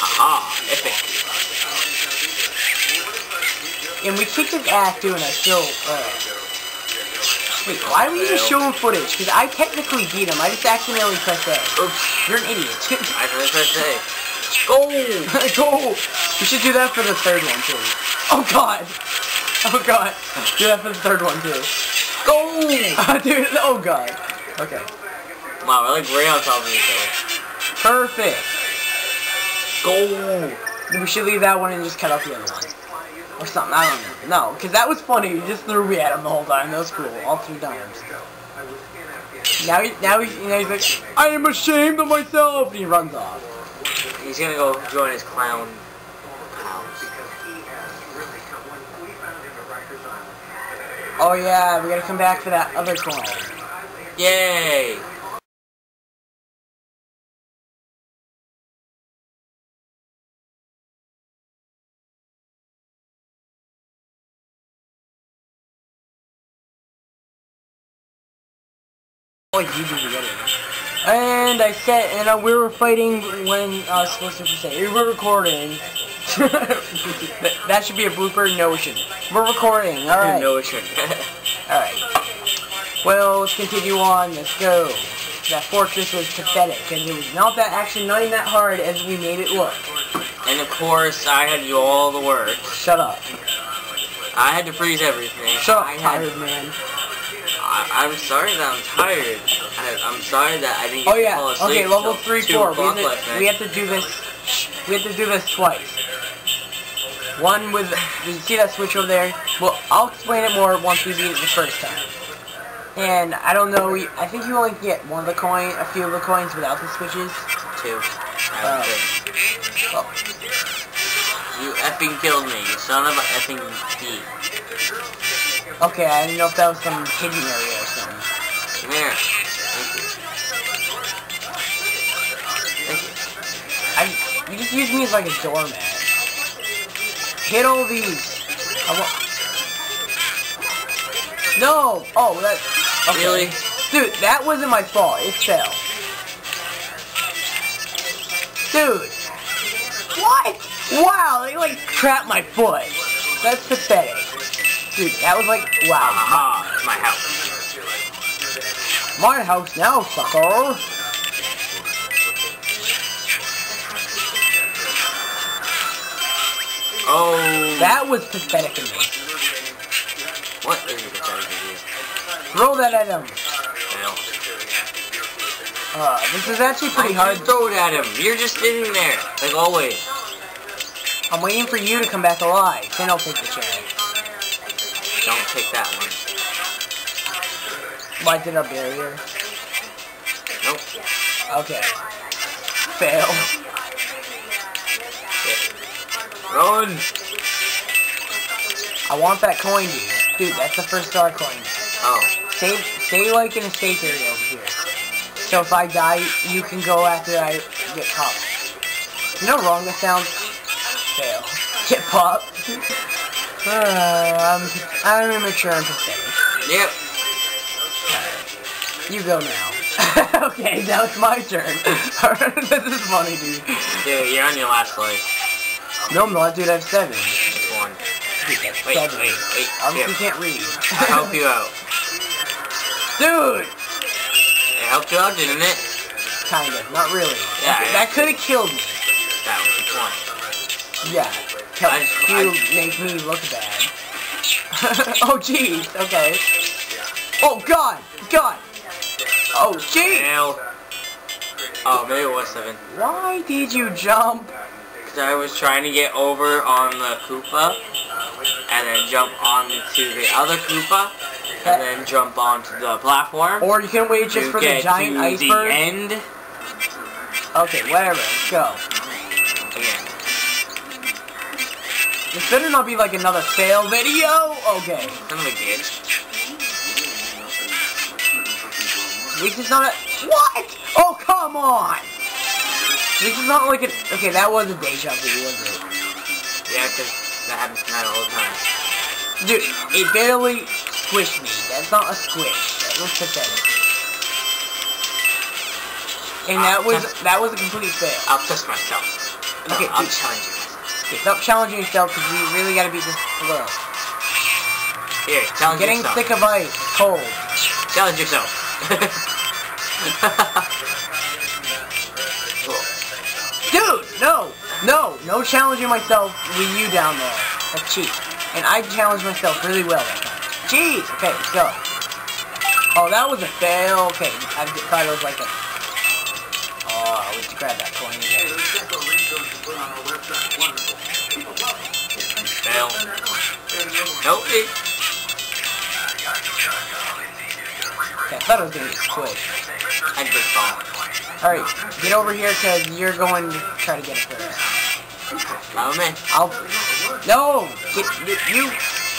Haha, epic. And we kicked his ass doing that still, uh... Wait, why are we just showing footage? Because I technically beat him. I just accidentally pressed A. Oops, You're an idiot. I to say. Go! Go! We should do that for the third one, too. Oh, God! Oh, God. Do that for the third one, too. Go! Dude, oh, God. Okay. Wow, we're like right on top of each other. Perfect. Go! We should leave that one and just cut out the other one. Or something, I don't know. No, because that was funny. You just threw me at him the whole time. That was cool. All three times. Now, he, now he's, you know, he's like, I am ashamed of myself! And he runs off. He's gonna go join his clown house. Oh yeah, we gotta come back for that other clone. Yay! The other one. And I said, and uh, we were fighting when I was supposed to say, we were recording. that, that should be a blooper. No, it shouldn't. We're recording. All right. No, it shouldn't. All right. Well, let's continue on. Let's go. That fortress was pathetic, and it was not that actually not even that hard as we made it look. and of course, I had to do all the work. Shut up. I had to freeze everything. Shut up, I had, tired man. I, I'm sorry that I'm tired. I, I'm sorry that I didn't get Oh to yeah. fall asleep Okay, level three, four. We have, to, we have to do this. We have to do this twice. One with. You see that switch over there? Well, I'll explain it more once we beat it the first time. And I don't know. I think you only get one of the coin, a few of the coins without the switches. Two. I Oh. Oh. You effing killed me, you son of a effing D. Okay, I didn't know if that was some hidden area or something. Come here. Thank you. Thank you. I, you just use me as like a doormat. Hit all these. I want. No. Oh, that. Okay. Really? Dude, that wasn't my fault. It fell. Dude. What? Wow, they like trapped my foot. That's pathetic. Dude, that was like, wow. Aha, my house. My house now, sucker. Oh. That was pathetic of me. What is it that I Throw that at him. Uh, this is actually pretty hard. Throw it at him. You're just sitting there, like always. I'm waiting for you to come back alive. Then I'll take the chair. Don't take that one. Light it up barrier. Nope. Okay. Fail. Run. I want that coin, dude. Dude, that's the first star coin. Oh. Stay, stay like in a safe area over here. So if I die, you can go after I get popped. You know how wrong that sounds? Fail. Get popped. Uh, I'm, I'm immature and pathetic. Yep. You go now. okay, now it's my turn. this is funny, dude. Dude, you're on your last life. No, I'm not, dude. I have seven. Just one. Dude, that's Wait, seven. wait, wait. Obviously, Here. can't read. I'll help you out. Dude! It helped you out, didn't it? Kind of. Not really. Yeah, that yeah. that could have killed me. That was the point. Yeah. Help you make me look bad. oh, jeez. Okay. Oh, God. God. Oh, jeez. Oh, maybe it was seven. Why did you jump? Because I was trying to get over on the Koopa, and then jump onto the other Koopa, and then jump onto the platform. Or you can wait just for the giant to iceberg? the end Okay, whatever. Go. This better not be like another fail video. Okay. Son of a bitch. This is not a... What? Oh, come on! This is not like a... Okay, that was a deja vu, was it? Yeah, because that happens to Matt all the time. Dude, it barely squished me. That's not a squish. That was pathetic. And that was that was a complete fail. I'll test myself. No, Okay, I'll dude. challenge you. Stop challenging yourself because you really gotta beat this world. Here, challenge getting yourself. sick of ice. Cold. Challenge yourself. Dude, no! No! No challenging myself with you down there. That's cheap. And I challenged myself really well that time. Jeez! Okay, let's go. Oh, that was a fail. Okay, I thought it was like a... Oh, I wish to grab that coin again. Fail. Nope. it- Okay, I thought it was gonna be squish. I just fall. Alright, get over here because you're going to try to get it first. Follow man, I'll... No! Get, get you!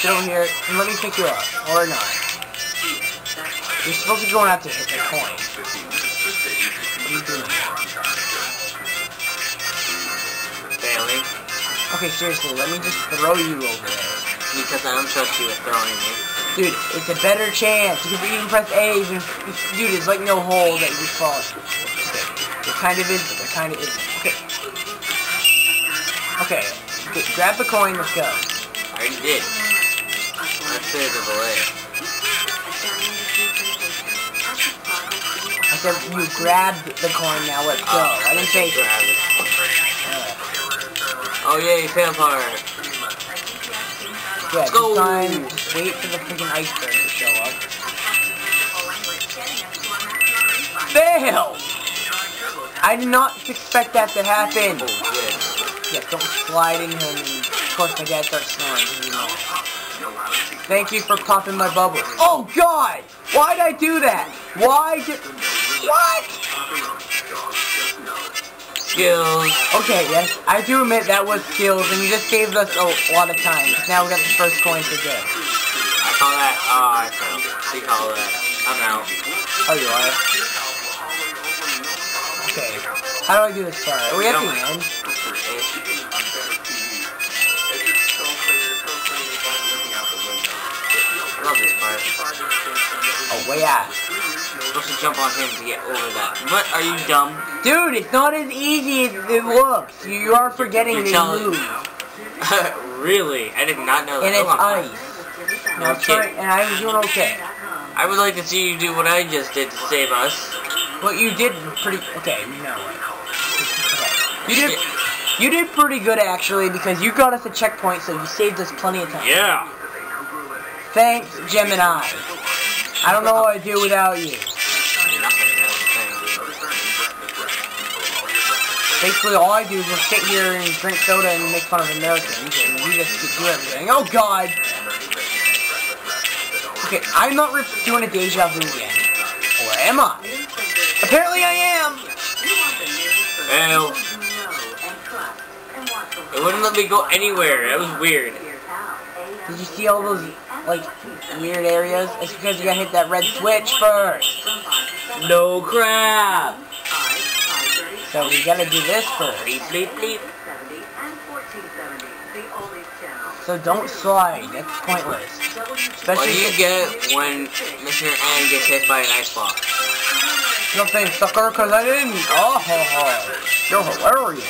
Get over here and let me pick you up. Or not. You're supposed to be going to hit the coin. Okay, seriously, let me just throw you over there. Because I don't trust you with throwing me. Dude, it's a better chance. You can even press A even if, dude, it's like no hole that you fall. There kind of is, but there kind of isn't. Okay. Okay. Okay, grab the coin, let's go. I already did. Clear the delay. I said you grabbed the coin, now let's go. Oh, I didn't say... grab it. Oh yay, vampire. yeah, Let's go. time, just wait for the freaking iceberg to show up. Fail! I did not expect that to happen. Oh. Yeah, don't slide in him of course my dad starts snoring. you know. Thank you for popping my bubble. Oh god! Why'd I do that? Why did... What? Skills. Okay, yes, I do admit that was skills and you just saved us a lot of time. Now we got the first coin for good. I call that. Oh, I failed. We call that. I'm out. Oh, you are? Okay. How do I do this part? Are we at the end? I love this part. Oh, way out. Supposed to jump on him to get over that. What? Are you dumb? Dude, it's not as easy as it looks. You, are forgetting You're that move. really? I did not know that. And oh it's Oh, fine. ice. Now, Okay. sorry, and I'm doing okay. I would like to see you do what I just did to save us. Well, you did pretty. Okay, no. Okay. You did. You did pretty good actually because you got us a checkpoint, so you saved us plenty of time. Yeah. Thanks, Gemini. I don't know what I'd do without you. Basically, all I do is just sit here and drink soda and make fun of Americans, and you just do everything. Oh God. Okay, I'm not re- doing a deja vu again. Or am I? Apparently I am. Fail. It wouldn't let me go anywhere. That was weird. Did you see all those, like, weird areas? It's because you gotta hit that red switch first. No crap. So we gotta do this first. Bleep, bleep, bleep. So don't slide. That's pointless. What Especially do you get when Mr. N gets hit by an ice block? nothing, sucker, because I didn't. Oh, ho, ho. You're hilarious.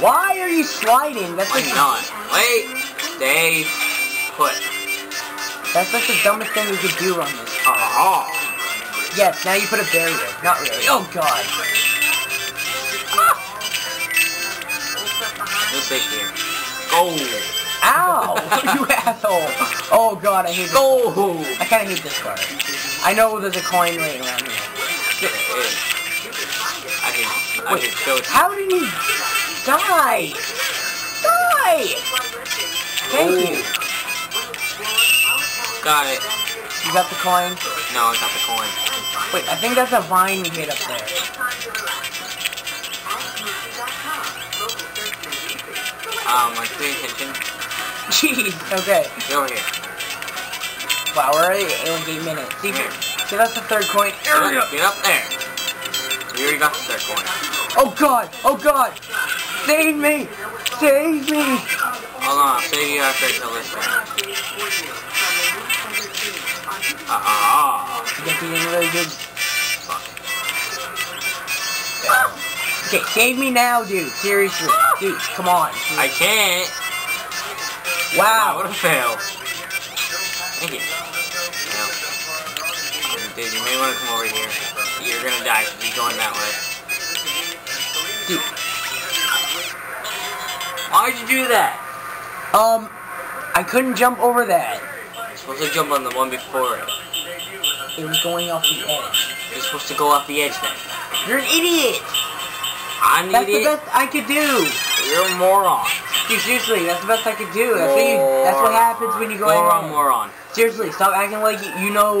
Why are you sliding? That's Why like, not? Wait. Stay put. that's like the dumbest thing you could do on this. Ah. Yes, now you put a barrier. Not really. Oh, God. No here. Go. Ow! you asshole. Oh, oh, God, I hate this. Go. I kind of hate this part. I know there's a coin right around here. I can, I Wait, can show it. how did he die? Die! Thank you. Got it. You got the coin? No, I got the coin. Wait, I think that's a vine we hit up there. Um, like pay attention. Jeez, okay. Get over here. Wow, we're already at like eight minutes. See, see that's the third coin. Get up, get up there. We already got the third coin. Oh god, oh god! Save me! Save me! Hold on, I'll save you after I kill this thing. Ah, ah, I guess he didn't really good. Fuck. Okay, save me now, dude. Seriously. Dude, come on. I can't. Wow, what Wow. a fail. Thank you. Dude, you may want to come over here. You're gonna die if you're going that way. Dude. Why'd you do that? Um, I couldn't jump over that. You're supposed to jump on the one before it. It was going off the edge. You're supposed to go off the edge then. You're an idiot. I'm the That's the best I could do. You're a moron. Dude, seriously, that's the best I could do. That's what, you, that's what happens when you go Moron, moron. Seriously, stop acting like you know